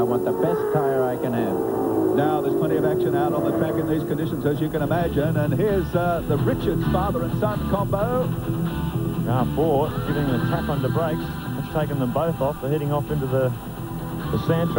I want the best tyre I can have. Now, there's plenty of action out on the track in these conditions, as you can imagine. And here's uh, the Richards father and son combo. Now, Ford giving a tap under brakes. It's taken them both off. They're heading off into the, the sand track.